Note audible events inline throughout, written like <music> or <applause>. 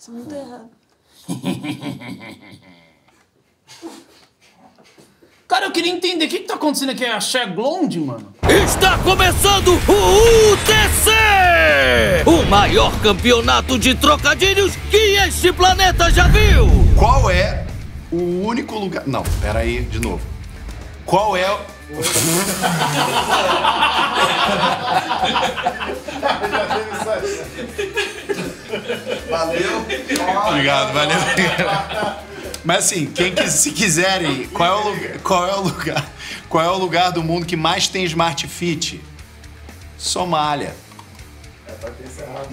Isso não tá errado. <laughs> Cara, eu queria entender o que, que tá acontecendo aqui. É a Cher Blonde, mano? Está começando o UTC! O maior campeonato de trocadilhos que este planeta já viu! Qual é o único lugar. Não, peraí, de novo. Qual é. o- <laughs> Valeu. Obrigado, valeu. Mas assim, quem que, se quiserem, qual é, o lugar, qual é o lugar? Qual é o lugar do mundo que mais tem Smart Fit? Somália.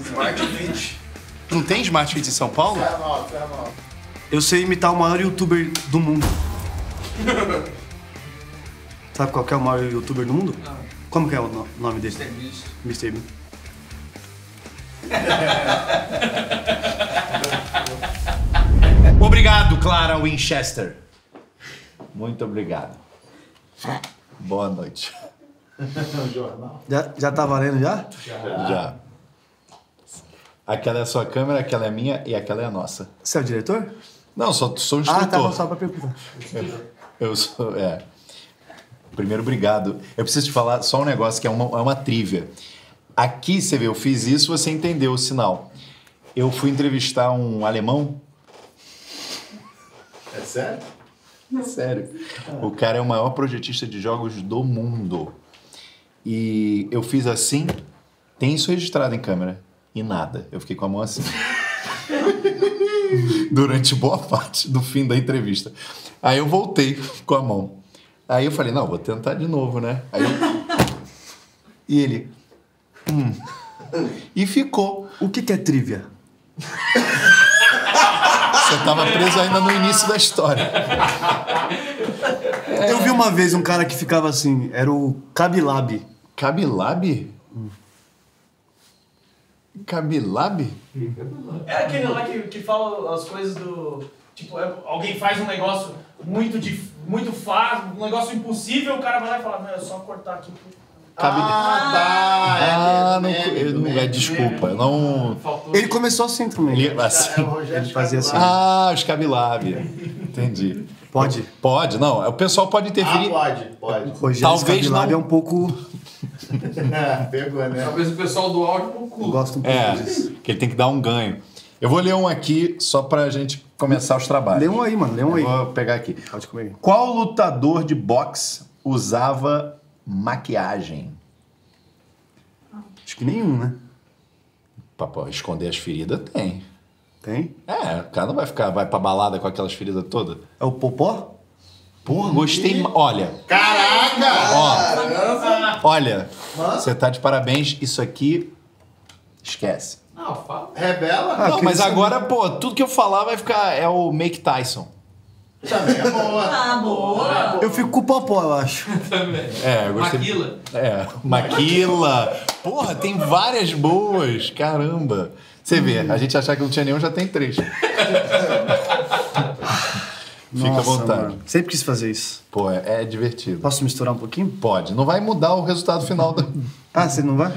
Smart Fit. Não tem Smart Fit em São Paulo? Eu sei imitar o maior youtuber do mundo. <laughs> Sabe qual que é o maior youtuber do mundo? Como que é o no- nome dele? Mr. Beast. Obrigado, Clara Winchester. Muito obrigado. Boa noite. Já, já tá valendo já? Já. Aquela é a sua câmera, aquela é minha e aquela é a nossa. Você é o diretor? Não, só sou Ah, instrutor. tá, só pra perguntar. Eu sou, é. Primeiro, obrigado. Eu preciso te falar só um negócio que é uma, é uma trivia. Aqui, você vê, eu fiz isso, você entendeu o sinal. Eu fui entrevistar um alemão. É sério? É sério. O cara é o maior projetista de jogos do mundo. E eu fiz assim, tem isso registrado em câmera. E nada. Eu fiquei com a mão assim. <laughs> Durante boa parte do fim da entrevista. Aí eu voltei com a mão. Aí eu falei, não, vou tentar de novo, né? Aí eu... E ele. Hum. E ficou. O que, que é trivia? Você tava preso ainda no início da história. Eu vi uma vez um cara que ficava assim, era o Kabilab. Kabilab? Kabilab? É aquele lá que, que fala as coisas do. Tipo, é- alguém faz um negócio muito, dif- muito fácil, um negócio impossível, o cara vai lá e fala, não, é só cortar aqui. Ah, tá. Ah, não, meme, eu não é, desculpa, eu não. Ele começou assim também. Ele, assim, É Ele fazia assim. ah, os Kabilab. Entendi. Pode. Pode, não. O pessoal pode Ah, interferir. pode, pode. Rogério Talvez não. é um pouco. <laughs> Pegou, né? Talvez o pessoal do áudio não Eu curta. gosto um pouco É, disso. que ele tem que dar um ganho. Eu vou ler um aqui só pra gente começar os trabalhos. Lê um aí, mano, lê um aí. Eu Vou pegar aqui. Pode comer. Qual lutador de boxe usava maquiagem? Acho que nenhum, né? Pra esconder as feridas tem. Tem? É, o cara não vai ficar, vai pra balada com aquelas feridas todas. É o Popó? Porra, gostei. Olha, Caraca! olha, você tá de parabéns. Isso aqui, esquece. Não, fala. Revela? Ah, não, mas é agora, pô, tudo que eu falar vai ficar. É o Make Tyson. Também é boa. Ah, boa. Eu fico com o Popó, eu acho. Também. É, eu gostei. Maquila. É, Maquila. Porra, tem várias boas. Caramba. Você vê, a gente achar que não tinha nenhum, já tem três. Fica à Nossa, vontade. mano. Sempre quis fazer isso. Pô, é, é divertido. Posso misturar um pouquinho? Pode. Não vai mudar o resultado final da. Ah, você não vai?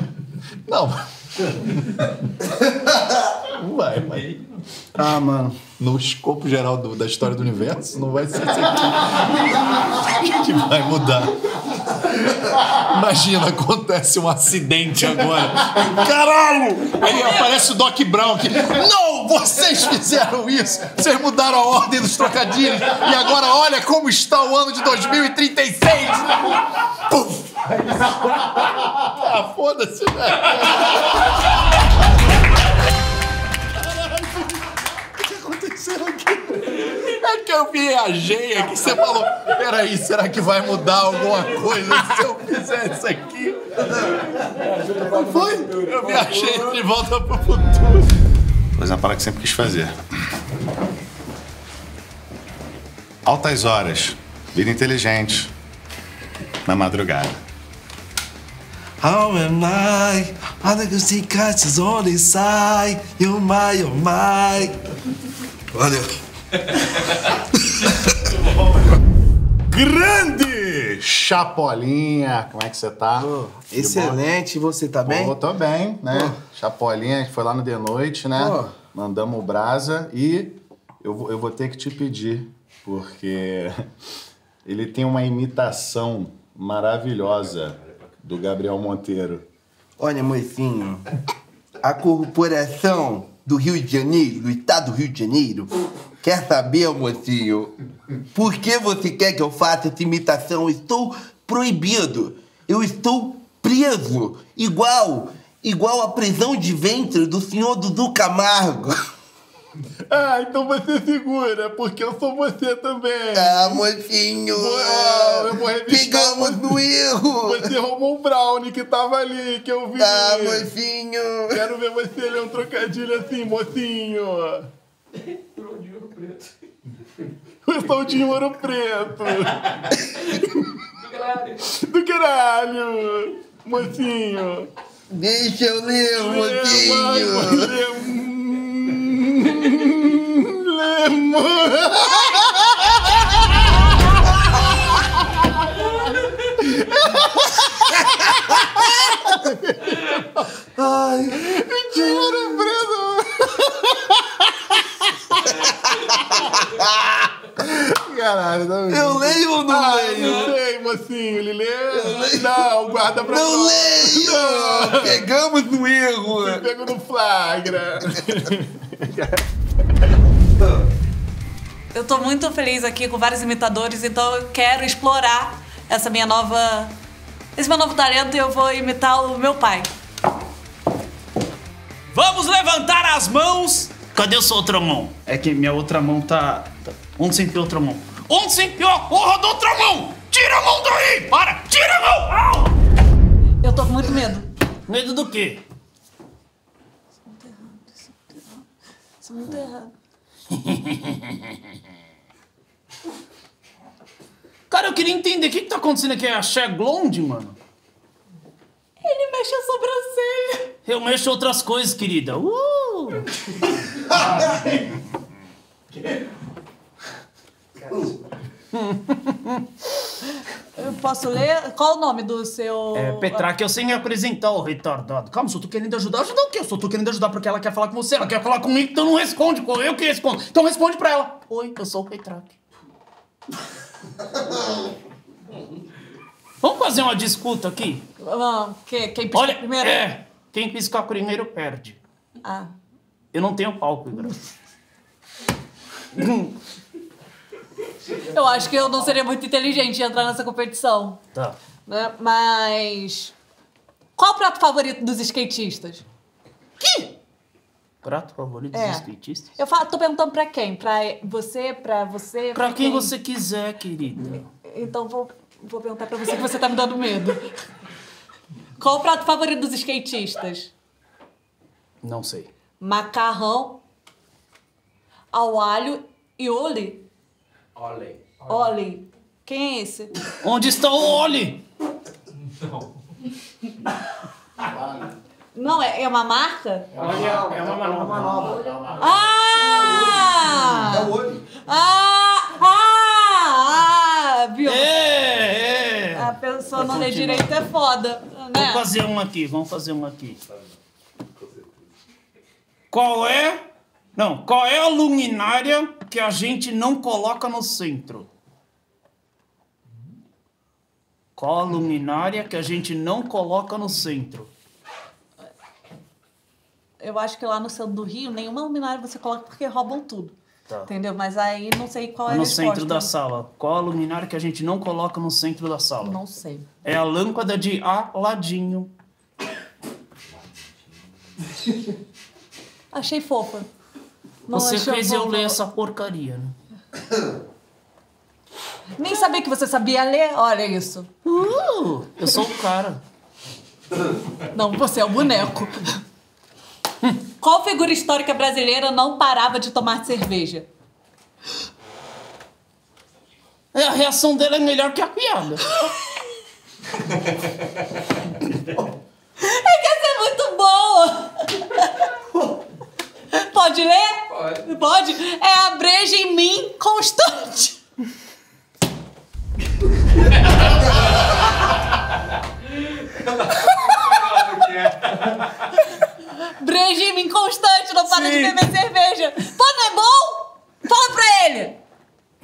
Não. <laughs> Não vai, mas Ah, mano. No escopo geral do- da história do universo, não vai ser isso aqui <laughs> que vai mudar. Imagina, acontece um acidente agora. Caralho! Aí aparece o Doc Brown aqui. Não, vocês fizeram isso! Vocês mudaram a ordem dos trocadilhos e agora olha como está o ano de 2036! Puf! Ah, foda-se, velho. Que? <laughs> É que eu viajei aqui, você falou, peraí, será que vai mudar alguma coisa se eu fizer isso aqui? Não foi? Eu viajei de volta pro futuro. Mas é uma parada que sempre quis fazer. Altas horas, vida inteligente, na madrugada. How am I? I think you see cats only sigh. You my, you my. Valeu. <laughs> Grande Chapolinha, como é que você tá? Excelente, você tá bem? Pô, tô bem, né? Chapolinha, que foi lá no The Noite, né? Pô. Mandamos brasa e eu, vou- eu vou ter que te pedir, porque <laughs> ele tem uma imitação maravilhosa do Gabriel Monteiro. Olha, mocinho, a corporação do Rio de Janeiro, do estado do Rio de Janeiro, quer saber, mocinho, por que você quer que eu faça essa imitação? Eu Estou proibido. Eu estou preso. Igual, igual a prisão de ventre do senhor Dudu Camargo. <laughs> <laughs> Ah, então você segura, porque eu sou você também. Ah, mocinho. Eu vou Pegamos no erro. Você roubou um brownie que tava ali, que eu vi. Ah, mocinho. Quero ver você ler um trocadilho assim, mocinho. Eu sou de ouro preto. Do caralho. Mocinho. Deixa eu ler, vai, mocinho. lê. Mano. Ai, ouro preto. Caralho, não eu leio ou não Ah, leio? não sei, mocinho. Ele lê? Não, guarda pra Não nós. leio! Pegamos no erro! Pego no flagra. <laughs> Eu tô muito feliz aqui com vários imitadores, então eu quero explorar essa minha nova. Esse meu novo talento e eu vou imitar o meu pai. Vamos levantar as mãos. Cadê a sua outra mão? É que minha outra mão tá. tá- Onde você enfiou a outra mão? Onde você enfiou a porra da outra mão? Tira a mão daí! Para! Tira a mão! Au! Eu tô com muito medo. Medo do quê? Isso é muito errado. <laughs> Cara, eu queria entender o que, que tá acontecendo aqui. É a Cher Blonde, mano? Ele mexe a sobrancelha. Eu mexo outras coisas, querida. Uh! <laughs> <laughs> Eu posso ler? Qual o nome do seu. É, Petraque, eu sei me apresentar, ô retardado. Calma, só tô querendo ajudar. Ajudar o quê? Eu só tô querendo ajudar porque ela quer falar com você. Ela quer falar comigo, então não responde. pô. Eu que respondo. Então responde pra ela. Oi, eu sou o Petraque. <laughs> Vamos fazer uma disputa aqui? Ah, que, quem pisca Olha, primeiro? é. Quem piscar primeiro perde. Ah. Eu não tenho palco, Igor. <laughs> Eu acho que eu não seria muito inteligente em entrar nessa competição. Tá. né? Mas. Qual o prato favorito dos skatistas? Prato favorito dos É. skatistas? Eu falo, tô perguntando pra quem? Pra você, pra você? Pra quem você quiser, querida. Então vou, vou perguntar pra você que você tá me dando medo. Qual o prato favorito dos skatistas? Não sei. Macarrão ao alho e ole. Olha Ole. Quem é esse? Onde está o Oli? <laughs> Não, é, é uma marca? É uma manobra. Ah! É o olho. Ah! Ah! Ah! Viu? É, é. A pessoa não lê direito é foda, Vamos né? fazer um aqui, vamos fazer um aqui. Qual é? Não, qual é a luminária que a gente não coloca no centro? Qual a luminária que a gente não coloca no centro? Eu acho que lá no centro do Rio, nenhuma luminária você coloca porque roubam tudo. Tá. Entendeu? Mas aí não sei qual é a No resposta. centro da sala. Qual a luminária que a gente não coloca no centro da sala? Não sei. É a lâmpada de Aladinho. Achei fofa. Não Você fez eu ler essa porcaria, né? <coughs> Nem sabia que você sabia ler. Olha isso. Uh, eu sou o cara. <coughs> Não, você é o boneco. <coughs> Qual figura histórica brasileira não parava de tomar cerveja? É, a reação dela é melhor que a piada. É que essa é muito boa! Pode ler? Pode. Pode? É a breja em mim constante. regime inconstante, não para de Sim. beber cerveja. Pô, não é bom? Fala pra ele.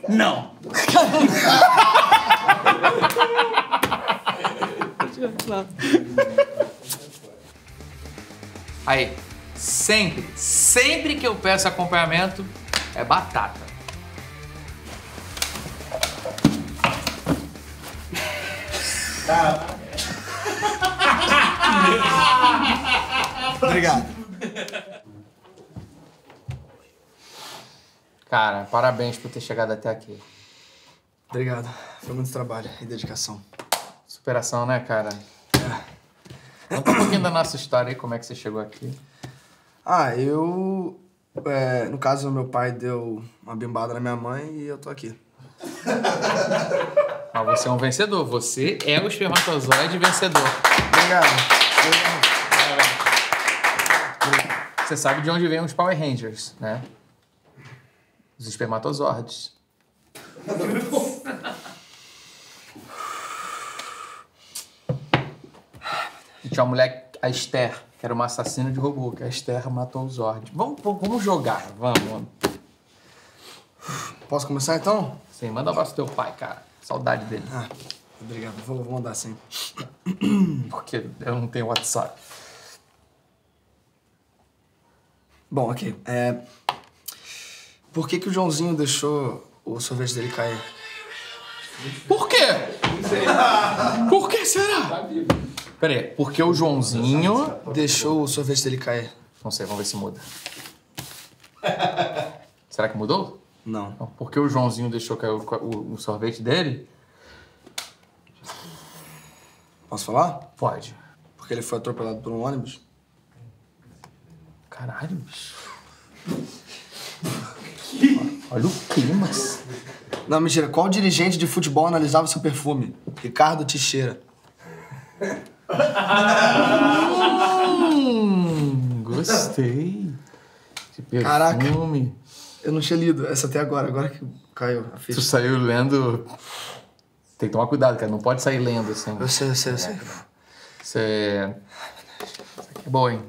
Não. <laughs> Aí, sempre, sempre que eu peço acompanhamento, é batata. Obrigado. Cara, parabéns por ter chegado até aqui. Obrigado. Foi muito trabalho e dedicação. Superação, né, cara? Conta um pouquinho da nossa história aí, como é que você chegou aqui. Ah, eu. é, no caso, meu pai deu uma bimbada na minha mãe e eu tô aqui. <laughs> Mas você é um vencedor, você é o espermatozoide vencedor. Obrigado. Você sabe de onde vem os Power Rangers, né? Os espermatozoides. <laughs> Tinha uma mulher, a Esther, que era uma assassina de robô, que a Esther matou os Zord. Vamos, vamos jogar, vamos. Posso começar então? Sim, manda um abraço pro teu pai, cara. Saudade dele. Ah, obrigado. Vou, vou mandar sim. <clears throat> Porque eu não tenho WhatsApp. Bom, ok. É... Por que, que o Joãozinho deixou o sorvete dele cair? Por quê? Por que será? Pera aí, porque o Joãozinho. Deixou o sorvete dele cair. Não sei, vamos ver se muda. <laughs> Será que mudou? Não. Não, Porque o Joãozinho deixou cair o, o- o sorvete dele? Posso falar? Pode. Porque ele foi atropelado por um ônibus. Caralho, bicho. <laughs> Olha o clima. Não, mentira. Qual dirigente de futebol analisava seu perfume? Ricardo Teixeira. <laughs> Hum, gostei. De perfume. Caraca. Eu não tinha lido essa até agora, agora que caiu a Tu ficha. saiu lendo. Tem que tomar cuidado, cara. Não pode sair lendo assim. Eu sei, eu sei, eu sei. Você. Isso aqui é bom, hein?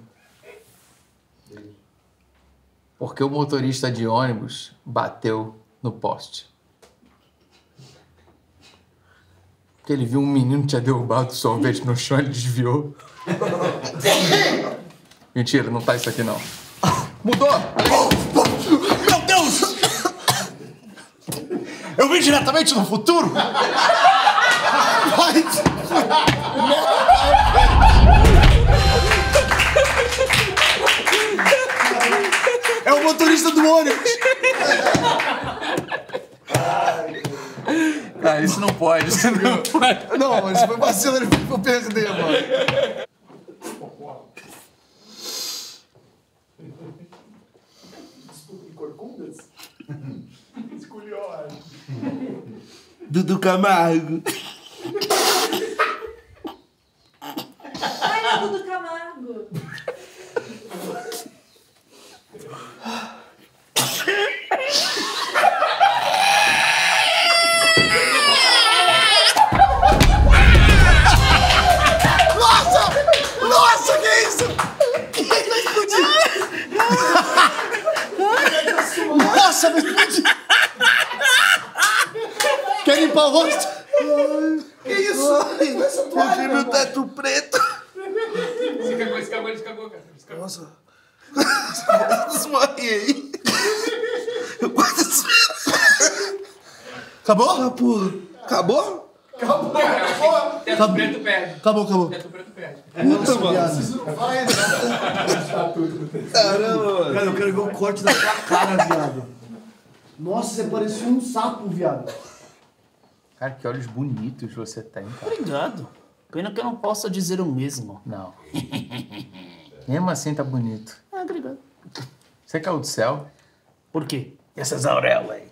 Porque o motorista de ônibus bateu no poste. Porque ele viu um menino que tinha derrubado o sorvete no chão, ele desviou. Mentira, não tá isso aqui não. Mudou! Meu Deus! Eu vim diretamente do futuro? É o motorista do ônibus! Ah, isso não pode, isso não pode. Não, mas foi vacilo, ele foi perder, mano. <laughs> Dudu Camargo. Ai, Dudu Camargo. Nossa! Nossa, que isso? Que vai explodir? Nossa, vai explodir! Quer limpar o rosto? Que isso? Eu vi meu teto preto. Você cagou, você cagou, você cagou, cara. Nossa. Desmaiei. Eu quase desmaiei. Acabou? Acabou? Acabou? Teto preto perde. Acabou, acabou. Teto preto perde. Puta, mano. Caramba, mano. Cara, eu quero ver o corte da sua cara, viado. Nossa, você parecia um sapo, viado. Cara, que olhos bonitos você tem, cara. Obrigado. Pena que eu não possa dizer o mesmo. Não. <laughs> Mesmo assim tá bonito. Ah, obrigado. Você caiu do céu? Por quê? Essas auréolas aí.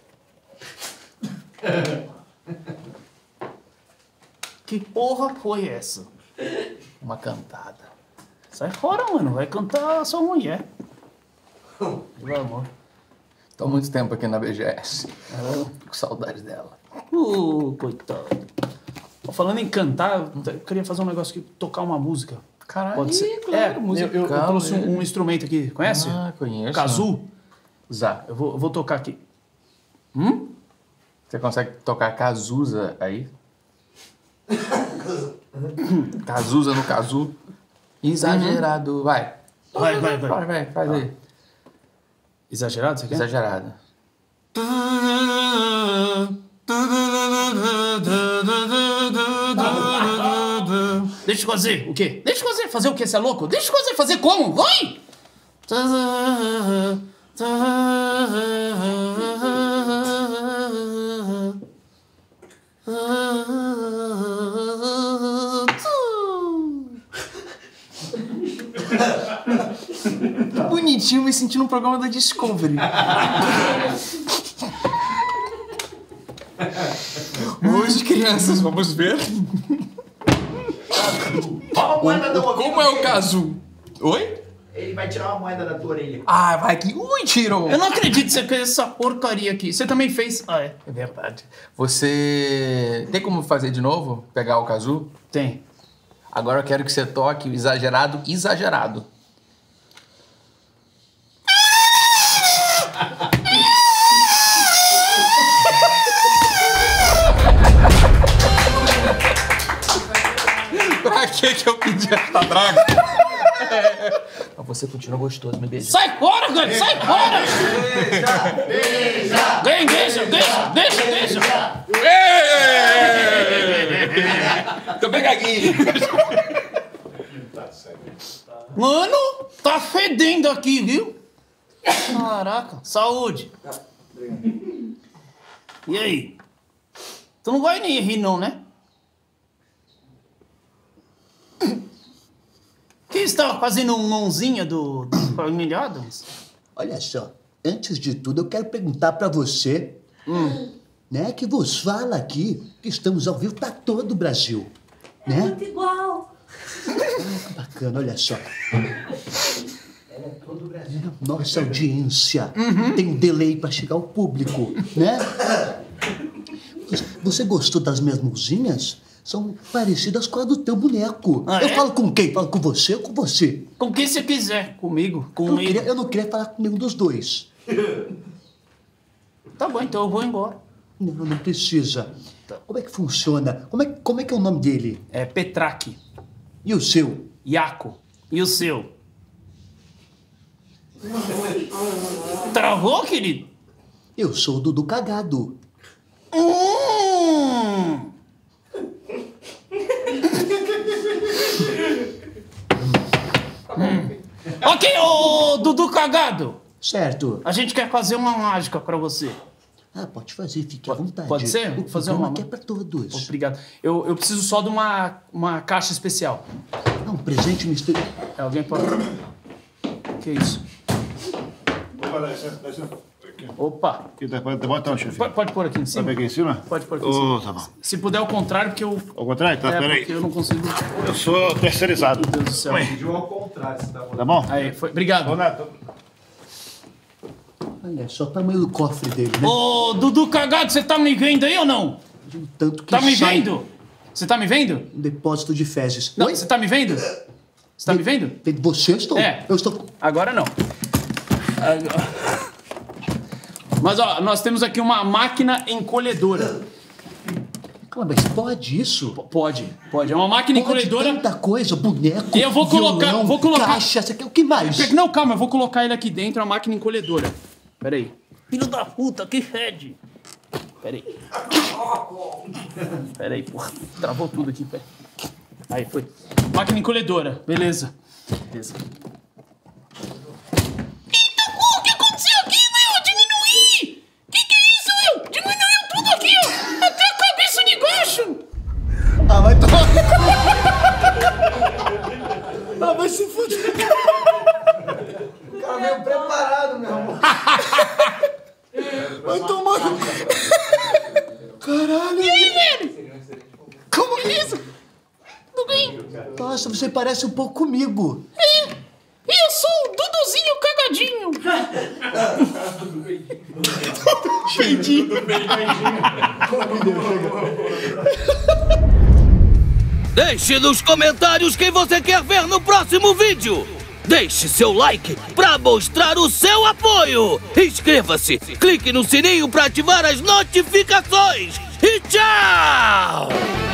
Que porra foi essa? Uma cantada. Sai fora, mano. Vai cantar a sua mulher. Vai, amor. Há muito tempo aqui na BGS. Tô com saudade dela. Uh, coitado. Falando em cantar, eu queria fazer um negócio aqui, tocar uma música. Caralho, Pode ser. claro, é, eu- eu, eu musical, trouxe um, um instrumento aqui, conhece? Ah, conheço. Kazu. Zá. Eu vou, eu vou tocar aqui. Você consegue tocar Cazuza aí? <coughs> Cazuza no Cazu. Exagerado. Vai. Vai, vai, vai. Vai, vai, faz aí. Exagerado, você quer? Exagerado. Deixa eu fazer. O quê? Deixa eu fazer. Fazer o quê? Você é louco? Deixa eu fazer. Fazer como? Vai! Que bonitinho, me sentindo no programa da Discovery. Hoje, crianças, vamos ver Toma a moeda da como é o Cazu. Oi? Ele vai tirar uma moeda da tua orelha. Ah, vai que. Ui, tirou! Eu não acredito que você fez essa porcaria aqui. Você também fez. Ah, é. É verdade. Você. Tem como fazer de novo? Pegar o Cazu? Tem. Agora eu quero que você toque o exagerado, exagerado. Que que eu pedi essa draga? Mas você continua gostoso, me beija. Sai fora, Gani! Sai fora! Deixa! Deixa! Deixa! Deixa! Deixa! Deixa! Tô pegadinho. Mano, tá fedendo aqui, viu? Caraca, saúde. E aí? Tu não vai nem rir não, né? Que está fazendo um mãozinha do, do Family <coughs> Adams? Olha só, antes de tudo eu quero perguntar pra você, né, que vos fala aqui que estamos ao vivo pra todo o Brasil, né? Muito igual. Bacana, olha só. Nossa audiência tem um delay pra chegar ao público, né? <coughs> Você gostou das minhas mãozinhas? São parecidas com a do teu boneco. Ah, eu é? falo com quem? Falo com você ou com você? Com quem você quiser. Comigo, Eu não, queria, eu não queria falar com nenhum dos dois. <laughs> Tá bom, então eu vou embora. Não, não precisa. Como é que funciona? Como é, como é que é o nome dele? É Petraque, E o seu? Iaco. E o seu? Travou, querido? Eu sou o Dudu Cagado. Hum. Ok, ô Dudu Cagado. Certo. A gente quer fazer uma mágica pra você. Ah, pode fazer, fique à vontade. pode ser? Vou fazer uma- aqui é pra todos. Obrigado. Eu, eu preciso só de uma, uma caixa especial. Ah, um presente misterioso. É, alguém pode. Que isso? Opa! Um, chefe. Pode, pôr aqui em cima? aqui em cima? Pode pôr aqui em Ô, cima. tá bom. Se puder ao contrário, porque eu. Ao contrário? Tá, é, peraí. porque eu não consigo. Eu sou terceirizado. Meu Deus do céu. Pediu ao contrário, você tá bom? Tá bom? Aí, foi. Obrigado. Olha só o tamanho do cofre dele, né? Ô, Dudu Cagado, você tá me vendo aí ou não? Um tanto que Tá me sai vendo? Você tá me vendo? Um depósito de fezes. Não, você tá me vendo? Você tá me vendo? Vendo Você eu estou. É. Eu estou. Agora não. Agora- Mas ó, nós temos aqui uma máquina encolhedora. Calma, mas pode isso? Pode, pode. É uma máquina Pode encolhedora. tanta coisa, boneco, Eu vou colocar- violão, vou colocar- caixa, você quer o que mais? Não, calma, eu vou colocar ele aqui dentro, a máquina encolhedora. Pera aí. Filho da puta, que fede. Pera aí. Pera aí, porra. Travou tudo aqui, pera aí. Aí, foi. Máquina encolhedora, beleza. Beleza. Eita, porra, o que aconteceu aqui, meu? Diminuí! Que que é isso, meu? Diminuiu tudo aqui, ó. Até a cabeça de gacho. Ah, vai tomar. Ah, vai se fuder. O cara veio preparado, meu amor. Vai tomar. no- Caralho. E aí, velho? Como é isso? Tudo bem? Nossa, você parece um pouco comigo. É, eu sou o Duduzinho cagadinho. Entendi. <laughs> Deixe nos comentários quem você quer ver no próximo vídeo. Deixe seu like para mostrar o seu apoio. Inscreva-se, clique no sininho para ativar as notificações. E tchau!